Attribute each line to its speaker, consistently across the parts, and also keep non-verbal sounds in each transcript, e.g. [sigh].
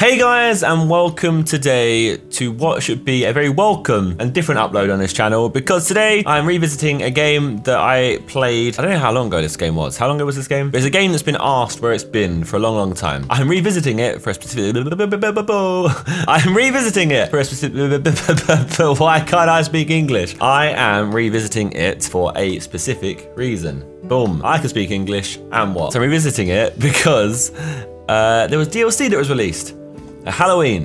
Speaker 1: Hey guys and welcome today to what should be a very welcome and different upload on this channel because today I'm revisiting a game that I played, I don't know how long ago this game was. How long ago was this game? But it's a game that's been asked where it's been for a long, long time. I'm revisiting it for a specific... [laughs] I'm revisiting it for a specific... [laughs] Why can't I speak English? I am revisiting it for a specific reason. Boom. I can speak English and what? So I'm revisiting it because uh, there was DLC that was released a Halloween,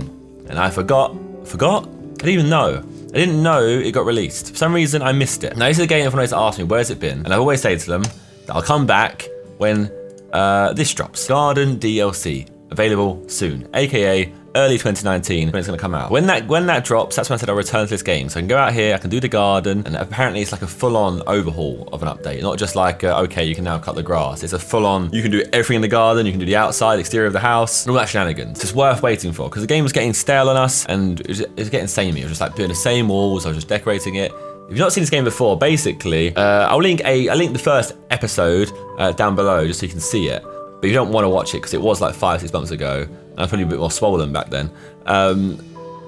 Speaker 1: and I forgot, forgot? I didn't even know. I didn't know it got released. For some reason, I missed it. Now, this is a game everyone always asks me, where's it been? And I always say to them that I'll come back when uh, this drops. Garden DLC, available soon, AKA early 2019 when it's going to come out. When that when that drops, that's when I said I'll return to this game. So I can go out here, I can do the garden, and apparently it's like a full-on overhaul of an update. Not just like, uh, okay, you can now cut the grass. It's a full-on, you can do everything in the garden, you can do the outside, exterior of the house, and all that shenanigans. It's worth waiting for, because the game was getting stale on us, and it was, it was getting samey. It was just like doing the same walls, I was just decorating it. If you've not seen this game before, basically, uh, I'll link a I'll link the first episode uh, down below just so you can see it. But you don't want to watch it because it was like five, six months ago. I was probably a bit more swollen back then. Um,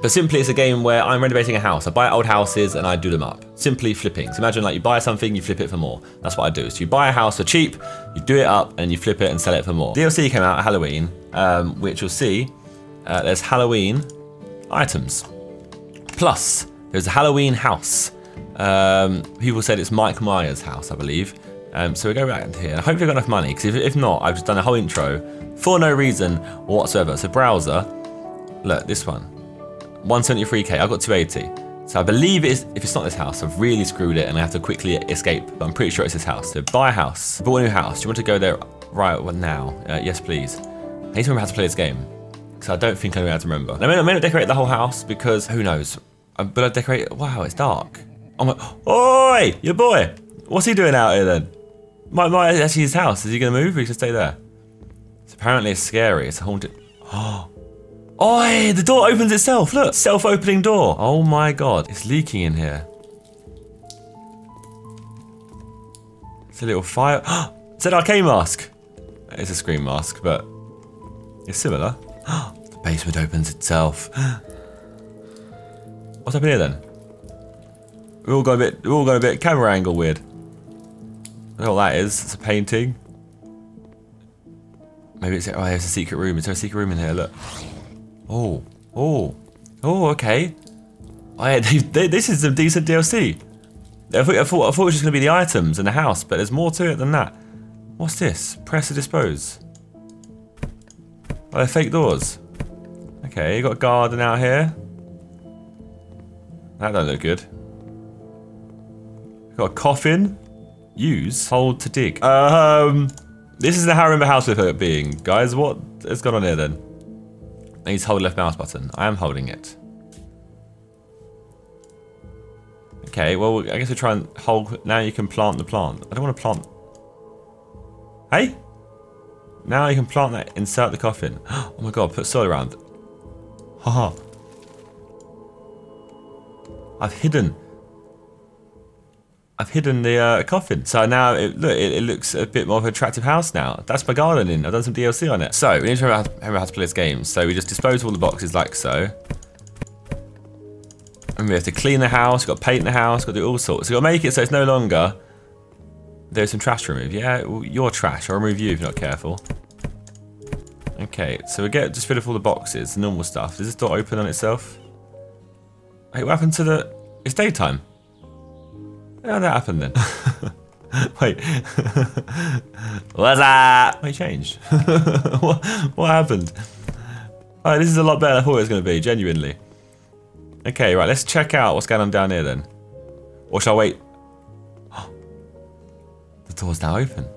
Speaker 1: but simply, it's a game where I'm renovating a house. I buy old houses and I do them up. Simply flipping. So imagine like you buy something, you flip it for more. That's what I do. So you buy a house for cheap, you do it up, and you flip it and sell it for more. DLC came out at Halloween, um, which you'll see. Uh, there's Halloween items. Plus, there's a Halloween house. Um, people said it's Mike Myers' house, I believe. Um, so we go back here. I hope you've got enough money, because if, if not, I've just done a whole intro for no reason whatsoever. So browser, look, this one, 173k, I've got 280. So I believe it is, if it's not this house, I've really screwed it and I have to quickly escape, but I'm pretty sure it's this house. So buy a house, bought a new house. Do you want to go there right now? Uh, yes, please. I need to remember how to play this game, because I don't think I know how to remember. I may, not, I may not decorate the whole house, because who knows? Um, but I decorate, wow, it's dark. Oh my, [gasps] oi, your boy. What's he doing out here then? Might, my, actually his house. Is he going to move or he should stay there? So apparently it's scary. It's haunted. Oh. [gasps] Oi, the door opens itself. Look, self-opening door. Oh my god, it's leaking in here. It's a little fire. [gasps] it's an arcane mask. It's a scream mask, but it's similar. [gasps] the basement opens itself. What's up here then? We all got a bit. We all got a bit camera angle weird. Know what that is. It's a painting. Maybe it's oh, there's a secret room. Is there a secret room in here? Look. Oh, oh, oh. Okay. Oh, yeah, [laughs] they, they, this is some decent DLC. I thought, I thought I thought it was just gonna be the items and the house, but there's more to it than that. What's this? Press to dispose. Oh, they're fake doors. Okay, you got a garden out here. That don't look good. Got a coffin. Use. Hold to dig. Um, this is the how I remember house with it being. Guys, what has gone on here then? I need to hold left mouse button. I am holding it. Okay, well, I guess we try and hold... Now you can plant the plant. I don't want to plant... Hey? Now you can plant that. Insert the coffin. [gasps] Oh my god, put soil around. Haha. I've hidden I've hidden the uh, coffin. So now, it, look, it, it, looks a bit more of an attractive house now. That's my gardening. I've done some DLC on it. So, we need to remember how, remember how to play this game. So we just dispose of all the boxes like so. And we have to clean the house, we've got to paint the house, got to do all sorts. So we've got to make it so it's no longer... There's some trash to remove. Yeah, well, you're trash. I'll remove you if you're not careful. Okay, so we get just fill up all the boxes, the normal stuff. Does this door open on itself? Hey, what happened to the... It's daytime. How did that happen then? [laughs] Wait. [laughs] What's that? I changed. [laughs] what, what happened? Alright, this is a lot better than I thought it was going to be, genuinely. Okay, right, let's check out what's going on down here then. Or shall I wait? [gasps] the door's now open.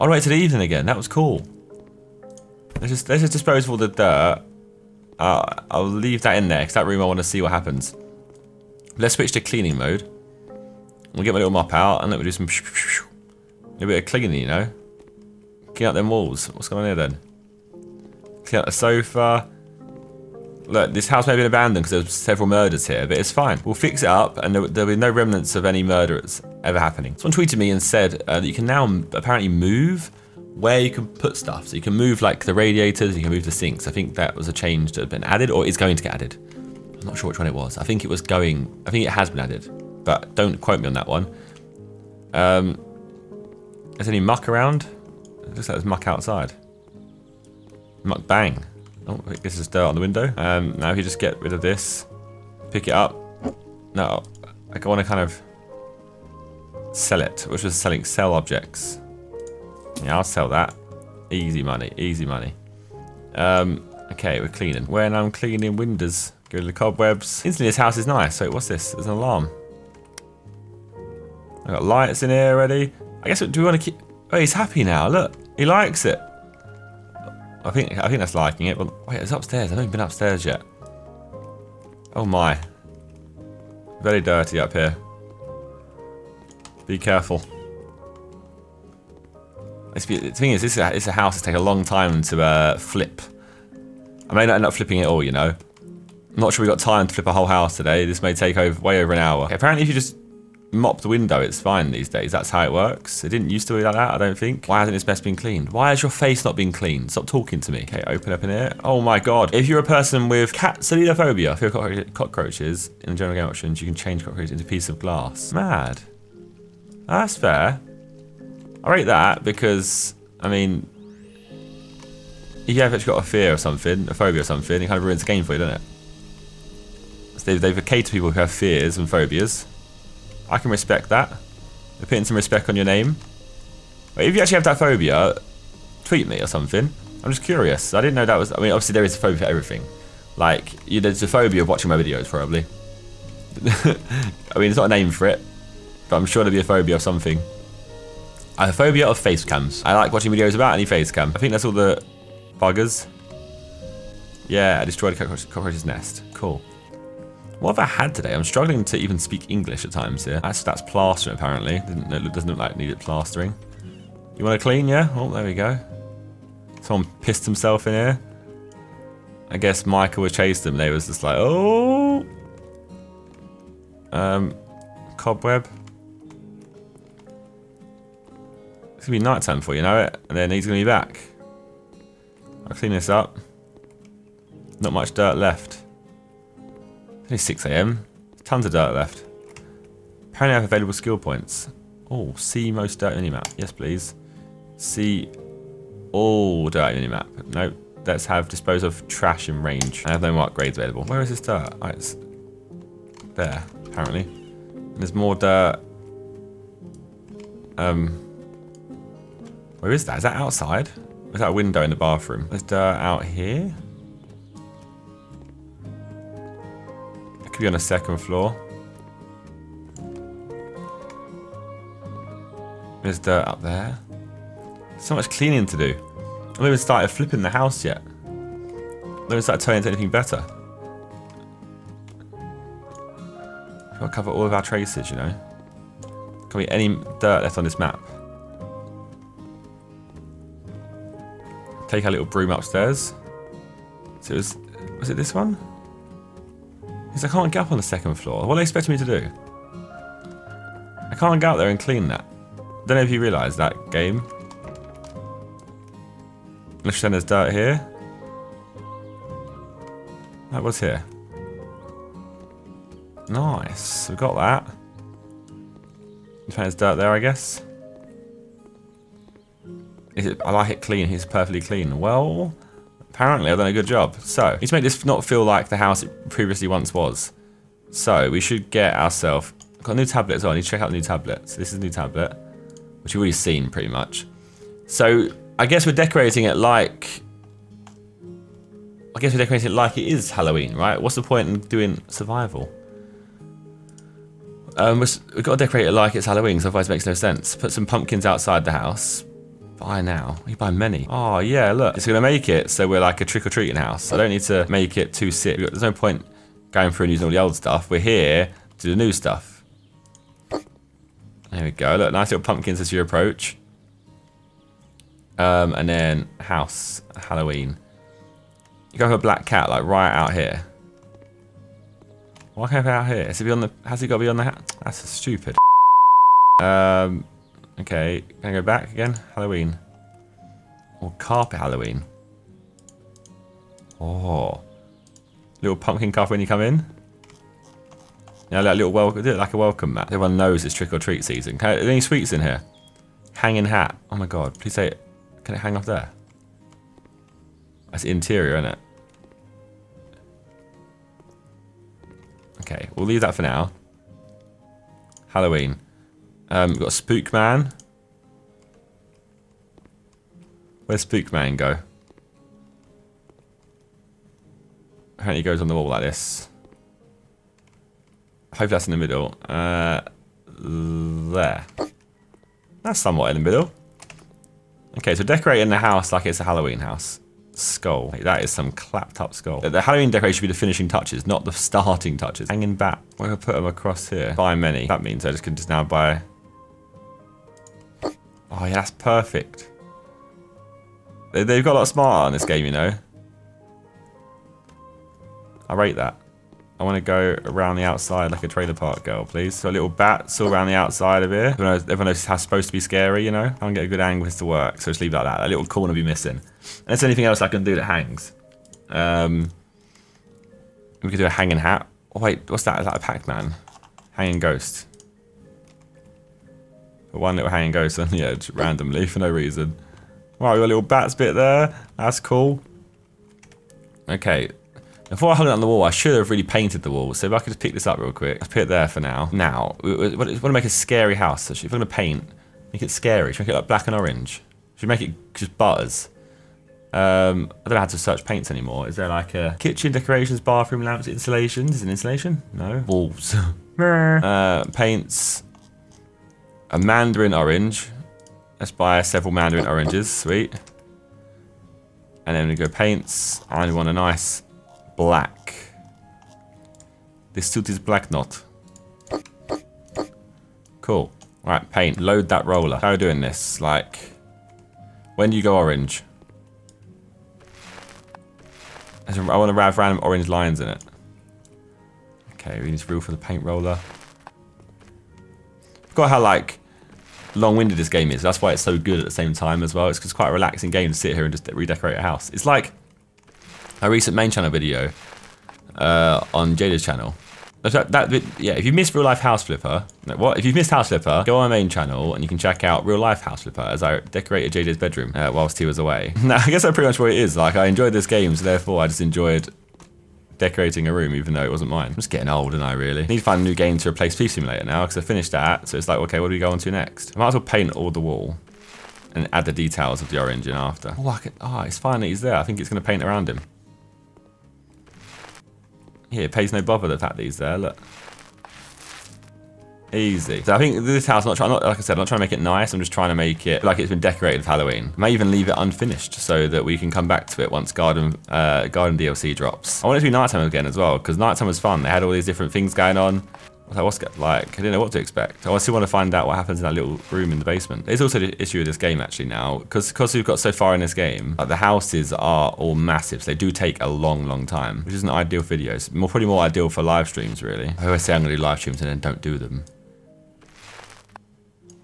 Speaker 1: I'll wait till the evening again. That was cool. Let's just, let's just dispose of all the dirt. Uh, I'll leave that in there, because that room I want to see what happens. Let's switch to cleaning mode. We'll get my little mop out and let me do some a bit of cleaning, you know. Clean out them walls. What's going on here then? Clean out the sofa. Look, this house may have been abandoned because there's several murders here, but it's fine. We'll fix it up and there, will be no remnants of any murderers ever happening. Someone tweeted me and said uh, that you can now apparently move where you can put stuff. So you can move like the radiators, you can move the sinks. I think that was a change that had been added or is going to get added. I'm not sure which one it was. I think it was going, I think it has been added, but don't quote me on that one. Um, is there any muck around? It looks like there's muck outside. Muck bang. Oh, this is dirt on the window. Um, now if you just get rid of this, pick it up. No, I want to kind of sell it, which was selling sell objects. Yeah, I'll sell that. Easy money, easy money. Um, okay, we're cleaning. When I'm cleaning windows, go to the cobwebs. Instantly, this house is nice. Wait, what's this? There's an alarm. I got lights in here already. I guess do we want to keep? Oh, he's happy now. Look, he likes it. I think I think that's liking it. But wait, it's upstairs. I haven't been upstairs yet. Oh my. Very dirty up here. Be careful. the thing is, this is a, it's a house that take a long time to uh, flip. I may not end up flipping it all, you know. I'm not sure we got time to flip a whole house today. This may take over way over an hour. Okay, apparently, if you just mop the window, it's fine these days. That's how it works. It didn't used to be like that, I don't think. Why hasn't this mess been cleaned? Why has your face not been cleaned? Stop talking to me. Okay, open up in here. Oh my god. If you're a person with capsulophobia, fear cockroaches, in the general game options, you can change cockroaches into a piece of glass. Mad. That's fair. I rate that because, I mean, if you've actually got a fear or something, a phobia or something, it kind of ruins the game for you, doesn't it? So they've, they've catered people who have fears and phobias. I can respect that. They're putting some respect on your name. But if you actually have that phobia, tweet me or something. I'm just curious. I didn't know that was... I mean, obviously there is a phobia for everything. Like, you, there's a phobia of watching my videos, probably. [laughs] I mean, it's not a name for it. But I'm sure there'll be a phobia of something. I have a phobia of face cams. I like watching videos about any face cam. I think that's all the buggers. Yeah, I destroyed a cockroach's nest. Cool. What have I had today? I'm struggling to even speak English at times here. That's, that's plastering, apparently. It doesn't look like it needed plastering. You want to clean, yeah? Oh, there we go. Someone pissed himself in here. I guess Michael was chased them. They was just like, oh. Um, cobweb. It's gonna be night time for you know it, and then he's gonna be back. I'll clean this up. Not much dirt left. Only 6 a.m. Tons of dirt left. Apparently I have available skill points. Oh, see most dirt minimap. Yes, please. See all dirt minimap. No, let's have dispose of trash and range. I have no more upgrades available. Where is this dirt? Oh, it's there, apparently. And there's more dirt. Um, where is that? Is that outside? Is that a window in the bathroom? There's dirt out here. Be on the second floor. There's dirt up there. So much cleaning to do. I haven't even started flipping the house yet. I haven't started turning into anything better. We've got to cover all of our traces, you know. Can't be any dirt left on this map. take our little broom upstairs. So it was, was it this one? Because I can't get up on the second floor. What are they expecting me to do? I can't go out there and clean that. Don't know if you realise that game. Unless then there's dirt here. That was here. Nice. We've got that. There's dirt there, I guess. Is It, I like it clean. It's perfectly clean. Well, apparently I've done a good job. So, need to make this not feel like the house it previously once was. So, we should get ourselves... Got a new tablet as well. I need to check out the new tablet. So this is a new tablet, which you've already seen pretty much. So, I guess we're decorating it like... I guess we're decorating it like it is Halloween, right? What's the point in doing survival? Um, we've got to decorate it like it's Halloween, so otherwise it makes no sense. Put some pumpkins outside the house. Buy now. You buy many. Oh, yeah, look. It's going to make it so we're like a trick-or-treating house. I don't need to make it too sick. There's no point going through and using all the old stuff. We're here to do the new stuff. There we go. Look, nice little pumpkins as you approach. Um, and then house, Halloween. You go for a black cat, like right out here. Why can't I be out here? Has he be on the? Has he got to be on the? Hat? That's stupid. Um, Okay, can I go back again? Halloween. Or carpet Halloween. Oh. Little pumpkin carpet when you come in. Yeah, a little welcome, like a welcome mat. Everyone knows it's trick or treat season. Can, there any sweets in here? Hanging hat. Oh my god, please say it. Can it hang off there? That's interior, isn't it? Okay, we'll leave that for now. Halloween. Um, we've got Spook Man. Where's Spook Man go? Apparently he goes on the wall like this. I hope that's in the middle. Uh, there. That's somewhat in the middle. Okay, so decorating the house like it's a Halloween house. Skull. That is some clapped up skull. The Halloween decoration should be the finishing touches, not the starting touches. Hanging bat. We're going to put them across here. Buy many. That means I just can just now buy... Oh yeah, that's perfect. They, they've got a lot smarter on this game, you know. I rate that. I want to go around the outside like a trailer park girl, please. So a little bats all around the outside of here. Everyone knows, how it's supposed to be scary, you know? I can get a good angle to work, so just leave it like that. That little corner be missing. Unless anything else I can do that hangs. Um, we could do a hanging hat. Oh wait, what's that? Is that a Pac-Man? Hanging ghost. One little hanging ghost on the edge, randomly, for no reason. Got a little bats bit there. That's cool. Okay, before I hung it on the wall, I should have really painted the wall. So if I could just pick this up real quick. Let's put it there for now. Now, we, we, we want to make a scary house. So if we're going to paint, make it scary. Should we make it like black and orange? Should we make it just butters? Um, I don't know how to search paints anymore. Is there like a kitchen decorations, bathroom lamps, installations? Is it installation? No. Walls. [laughs] uh, paints. A mandarin orange. Let's buy several mandarin oranges. Sweet. And then we go paints. I want a nice black. This suit is black not. Cool. Alright, paint. Load that roller. How are we doing this? Like, when do you go orange? I want to have random orange lines in it. Okay, we need to rule for the paint roller. Forgot how, like, long-winded this game is. That's why it's so good at the same time as well. It's, it's quite a relaxing game to sit here and just redecorate a house. It's like a recent main channel video uh, on Jada's channel. That, that, yeah, if you missed real life house flipper, what? If you've missed house flipper, go on my main channel and you can check out real life house flipper as I decorated JJ's bedroom uh, whilst he was away. [laughs] now, I guess that's pretty much what it is. Like, I enjoyed this game, so therefore I just enjoyed decorating a room, even though it wasn't mine. I'm just getting old, and I really need to find a new game to replace Thief Simulator now because I finished that. So it's like, okay, what do we go on to next? I might as well paint all the wall and add the details of the orange in after. Oh, I can, oh it's fine that he's there. I think it's going to paint around him. Here, it pays no bother the fact that he's there, look. Easy. So I think this house, I'm not trying, not, like I said, I'm not trying to make it nice. I'm just trying to make it like it's been decorated for Halloween. I may even leave it unfinished so that we can come back to it once Garden uh, Garden DLC drops. I want it to be nighttime again as well because nighttime was fun. They had all these different things going on like, what's like? I didn't know what to expect. I still want to find out what happens in that little room in the basement. There's also the issue with this game actually now, because because we've got so far in this game, like, the houses are all massive. So they do take a long, long time, which isn't ideal for videos. More probably more ideal for live streams, really. I always say I'm to do live streams and then don't do them.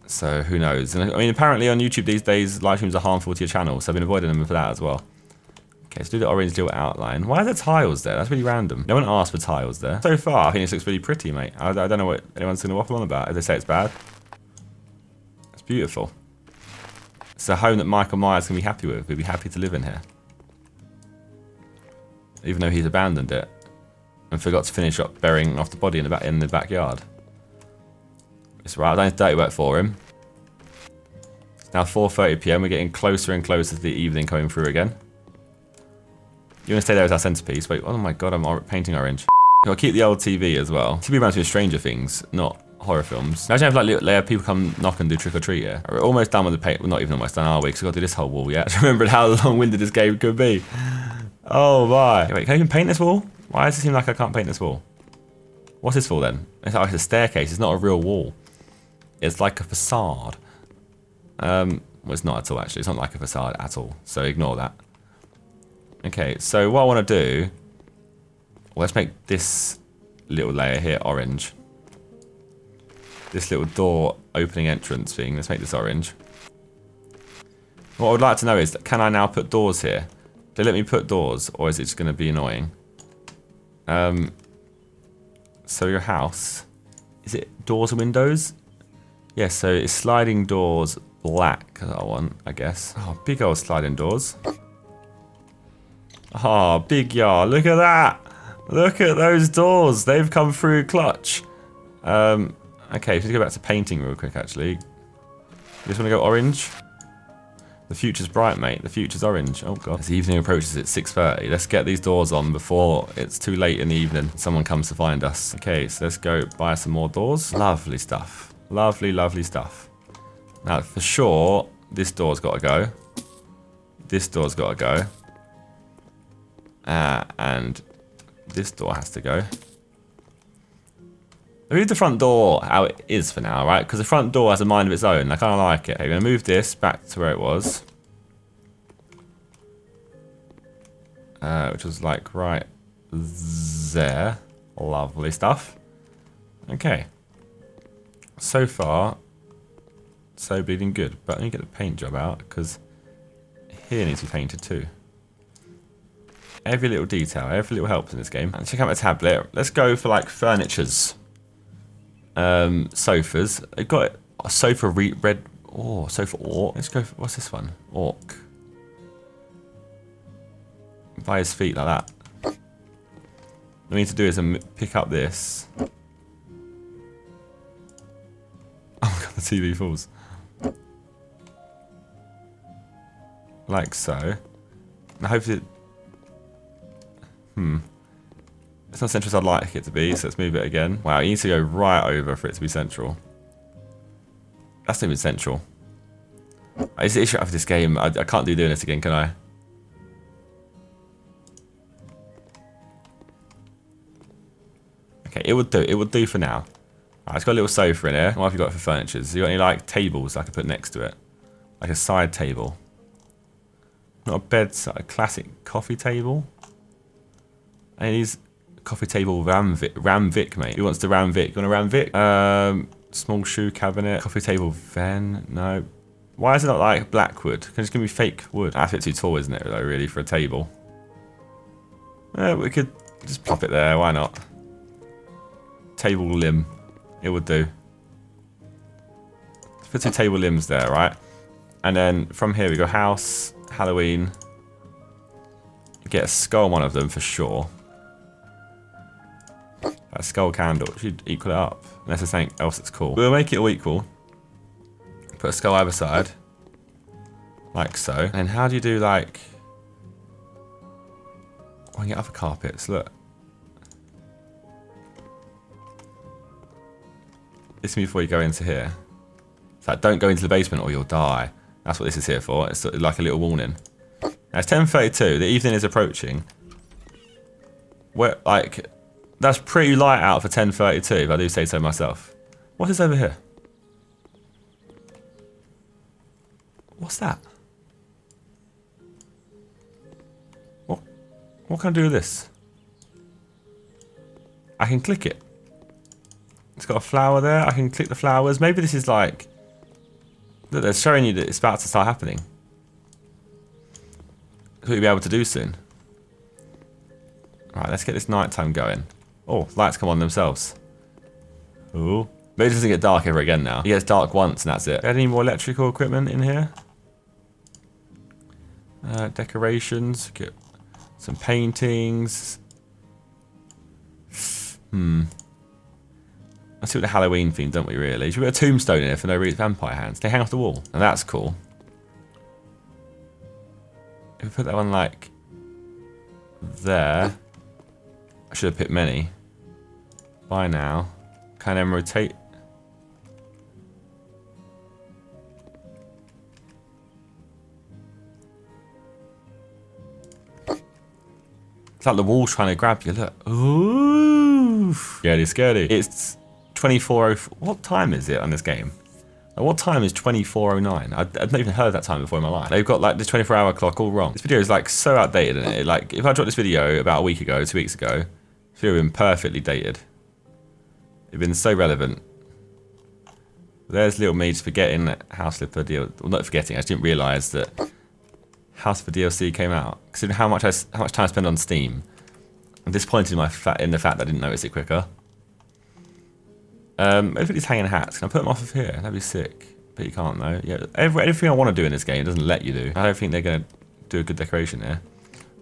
Speaker 1: So who knows? And I mean, apparently on YouTube these days, live streams are harmful to your channel, so I've been avoiding them for that as well. Okay, let's do the orange little outline. Why are there tiles there? That's really random. No one asked for tiles there. So far, I think this looks really pretty, mate. I, I don't know what anyone's going to waffle on about if they say it's bad. It's beautiful. It's a home that Michael Myers can be happy with. He'd be happy to live in here. Even though he's abandoned it and forgot to finish up burying off the body in the, back, in the backyard. It's right, I've done dirty work for him. It's now 4.30pm, we're getting closer and closer to the evening coming through again. You want to stay there as our centerpiece? Wait, oh my god, I'm painting orange. I'll keep the old TV as well. TV reminds me of Stranger Things, not horror films. Imagine if like layer people come knock and do trick or treat here. We're almost done with the paint. We're not even almost done, are we? Because we've got to do this whole wall yet. [laughs] Remember how long-winded this game could be. Oh my. Wait, can I even paint this wall? Why does it seem like I can't paint this wall? What's this for then? It's like a staircase. It's not a real wall. It's like a facade. Um, well, it's not at all actually. It's not like a facade at all. So ignore that. Okay, so what I want to do, well, let's make this little layer here orange. This little door opening entrance thing, let's make this orange. What I would like to know is, can I now put doors here? Do they let me put doors, or is it just going to be annoying? Um, so your house, is it doors and windows? Yeah, so it's sliding doors black that I want, I guess. Oh, big old sliding doors. Oh, big yard. Look at that. Look at those doors. They've come through clutch. Um, okay, let's go back to painting real quick, actually. You just want to go orange? The future's bright, mate. The future's orange. Oh, God. As the evening approaches, it's 6.30. Let's get these doors on before it's too late in the evening. Someone comes to find us. Okay, so let's go buy some more doors. Lovely stuff. Lovely, lovely stuff. Now, for sure, this door's got to go. This door's got to go. Uh, and this door has to go. I leave the front door how it is for now, right? Because the front door has a mind of its own. I kind of like it. I'm going to move this back to where it was. Uh, which was like right there. Lovely stuff. Okay. So far, so bleeding good. But let me get the paint job out because here needs to be painted too. Every little detail, every little helps in this game. And check out my tablet. Let's go for like furnitures. Um, sofas. I got a sofa re red. Oh, sofa orc. Let's go. For, what's this one? Orc. By his feet like that. What we need to do is um, pick up this. TV falls. Like so. I hope it Hmm. It's not central as I'd like it to be, so let's move it again. Wow, you need to go right over for it to be central. That's not even central. It's the issue of this game. I, I can't do doing this again, can I? Okay, it would do. It would do for now. Right, it's got a little sofa in here. What have you got for furniture? So you got any like tables I could put next to it? Like a side table. Not a bed, a classic coffee table. And he's coffee table Ram Vic, Ram Vic, mate. Who wants to Ram Vic? You want a Ram Vic? Um, small shoe cabinet. Coffee table Ven. No. Why is it not like Blackwood? Can just give me fake wood? That's a bit too tall, isn't it, though, really, for a table? Yeah, we could just plop it there. Why not? Table limb. It would do. Let's put two table limbs there, right? And then from here we go house, Halloween. Get a skull on one of them for sure. A skull candle should equal it up. Unless there's something else that's cool. We'll make it all equal. Put a skull either side. Like so. And how do you do like... Oh, I get other carpets, look. This is before you go into here. It's like, don't go into the basement or you'll die. That's what this is here for. It's like a little warning. Now it's 10.32. The evening is approaching. Where, like, that's pretty light out for 10.32, if I do say so myself. What is over here? What's that? What, what can I do with this? I can click it. It's got a flower there. I can click the flowers. Maybe this is like... Look, they're showing you that it's about to start happening. What you'll be able to do soon. Right, let's get this nighttime going. Oh, lights come on themselves. Ooh. Maybe it doesn't get dark ever again now. It gets dark once and that's it. Any more electrical equipment in here? Uh, decorations. Get some paintings. Hmm. Let's the Halloween theme, don't we, really? Should we put a tombstone in here for no reason? Vampire hands. They hang off the wall. And that's cool. If we put that one, like, there. I should have picked many by now. Can I rotate? It's like the wall trying to grab you. Look. Ooh. Scary, scary. It's 24.04. What time is it on this game? Like, what time is 24.09? I've not even heard that time before in my life. They've got like this 24 hour clock all wrong. This video is like so outdated. Isn't it? Like if I dropped this video about a week ago, two weeks ago, video would have been perfectly dated. It's been so relevant. There's little me just forgetting that House Flipper deal. Well, not forgetting. I just didn't realise that House Flipper DLC came out. Considering how much I, how much time I spend on Steam, I'm disappointed in my fa in the fact that I didn't notice it quicker. Um, everybody's hanging hats. Can I put them off of here? That'd be sick. But you can't though. Yeah, every, everything I want to do in this game doesn't let you do. I don't think they're gonna do a good decoration there.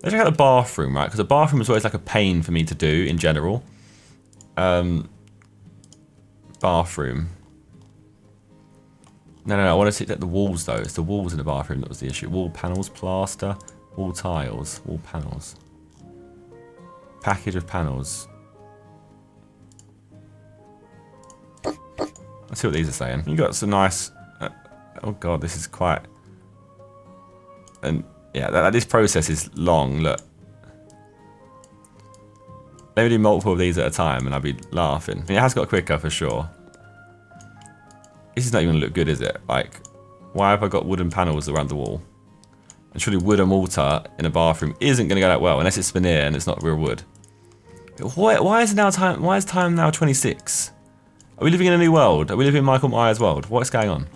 Speaker 1: Let's check out the bathroom, right? Because the bathroom is always like a pain for me to do in general. Um, bathroom. No, no, no. I want to see the walls though. It's the walls in the bathroom that was the issue. Wall panels, plaster, wall tiles, wall panels. Package of panels. Let's see what these are saying. You got some nice. Uh, oh god, this is quite. And yeah, that, this process is long. Look. Let me do multiple of these at a time and I'll be laughing. I mean, it has got quicker for sure. This is not even look good, is it? Like, why have I got wooden panels around the wall? And surely wood and mortar in a bathroom isn't going to go that well unless it's veneer and it's not real wood. Why, why is now time? Why is time now 26? Are we living in a new world? Are we living in Michael Myers' world? What's going on?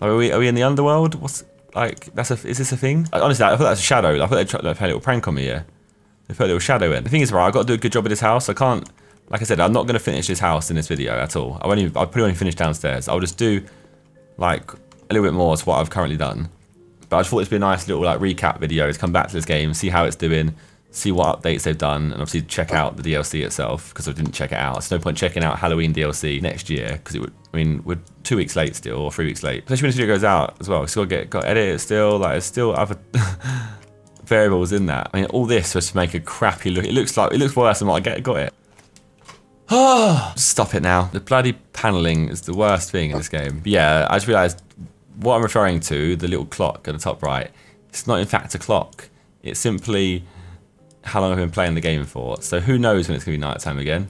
Speaker 1: Are we are we in the underworld? What's like that's a is this a thing? Honestly, I thought that's a shadow. I thought they tried to a little prank on me here. They put a little shadow in. The thing is, right, I've got to do a good job of this house. I can't, like I said, I'm not going to finish this house in this video at all. I won't even, I'll probably only finish downstairs. I'll just do like a little bit more to what I've currently done. But I just thought it'd be a nice little like recap video to come back to this game, see how it's doing, see what updates they've done, and obviously check out the DLC itself because I didn't check it out. It's no point checking out Halloween DLC next year because it would. I mean, we're two weeks late still, or three weeks late. Especially when this video goes out as well. Still get got edit it still. Like there's still other [laughs] variables in that. I mean, all this was to make a crappy look. It looks like it looks worse than what I get. Got it. Oh, [sighs] stop it now. The bloody paneling is the worst thing in this game. But yeah, I just realised what I'm referring to, the little clock at the top right, it's not in fact a clock. It's simply how long I've been playing the game for. So who knows when it's going to be nighttime again.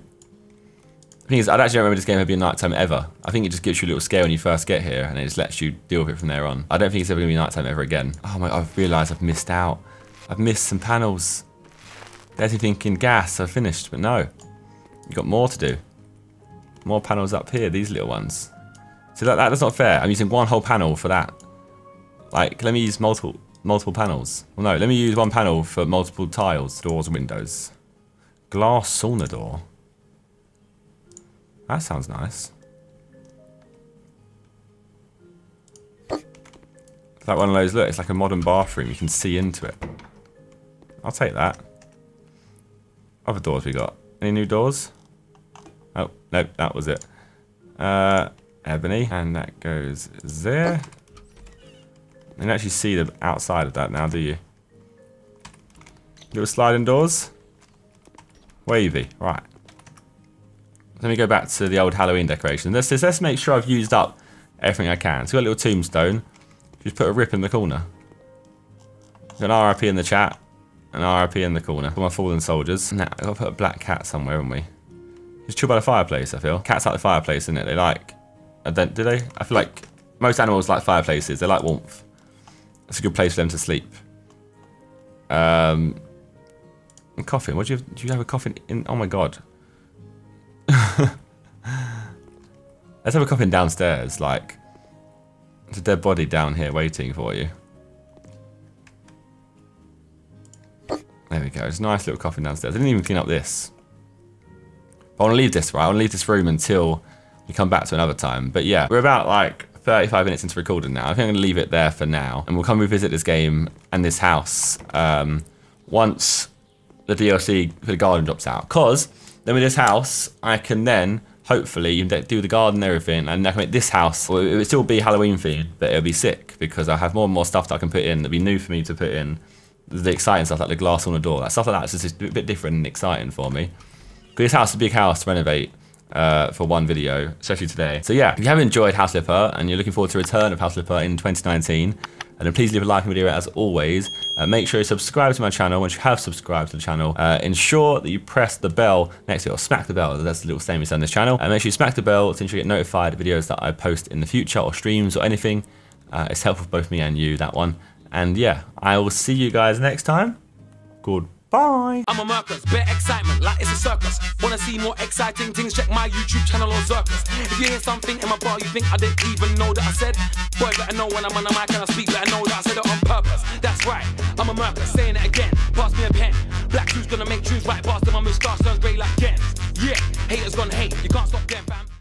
Speaker 1: The thing is, I actually don't remember this game ever being nighttime ever. I think it just gives you a little scare when you first get here, and it just lets you deal with it from there on. I don't think it's ever going to be nighttime ever again. Oh my, I've realised I've missed out. I've missed some panels. There's you thinking gas, I've finished, but no. You've got more to do. More panels up here, these little ones. See, that, that's not fair. I'm using one whole panel for that. Like, let me use multiple multiple panels. Well, no, let me use one panel for multiple tiles, doors, windows. Glass sauna door. That sounds nice. Like one of those, look, it's like a modern bathroom. You can see into it. I'll take that. Other doors we got. Any new doors? Oh, no, that was it. Uh, ebony. And that goes there. You can actually see the outside of that now, do you? Little sliding doors. Wavy, right. Let me go back to the old Halloween decoration. Let's, let's make sure I've used up everything I can. So got a little tombstone. Just put a rip in the corner. Got an RIP in the chat. An RIP in the corner for my fallen soldiers. Now, I've got to put a black cat somewhere, haven't we? Just chill by the fireplace, I feel. Cats like the fireplace, isn't it? They like... Do they? I feel like most animals like fireplaces. They like warmth. It's a good place for them to sleep. Um, coffin. What do you have? Do you have a coffin in? Oh my god. [laughs] Let's have a coffin downstairs. Like, it's a dead body down here waiting for you. There we go. It's a nice little coffin downstairs. I didn't even clean up this. I want to leave this, right? I want to leave this room until we come back to another time. But yeah, we're about like 35 minutes into recording now. I think I'm going to leave it there for now. And we'll come revisit this game and this house um, once the DLC for the garden drops out. Because then with this house, I can then hopefully do the garden and everything. And I can make this house, well, it would still be Halloween themed, but it'll be sick because I'll have more and more stuff that I can put in that'll be new for me to put in. The exciting stuff like the glass on the door, that stuff like that is just a bit different and exciting for me. Because this house is a big house to renovate uh, for one video, especially today. So yeah, if you have enjoyed House Flipper and you're looking forward to return of House Flipper in 2019, and then please leave a like on the video as always. Uh, make sure you subscribe to my channel once you have subscribed to the channel. Uh, ensure that you press the bell next to it, or smack the bell, that's the little saying we say on this channel. And uh, make sure you smack the bell to ensure you get notified of videos that I post in the future or streams or anything. Uh, it's helpful for both me and you, that one. And yeah, I will see you guys next time. Good. Bye.
Speaker 2: I'm a Mercus, bare excitement, like it's a circus. Wanna see more exciting things? Check my YouTube channel or Circus. If you hear something in my bar you think I didn't even know that I said, boy, better know when I'm on the mic and I speak, better know that I said it on purpose. That's right, I'm a Mercus, saying it again. Pass me a pen. Black crew's gonna make tunes right past them, my moustache turns grey like Ken. Yeah, haters gonna hate, you can't stop them.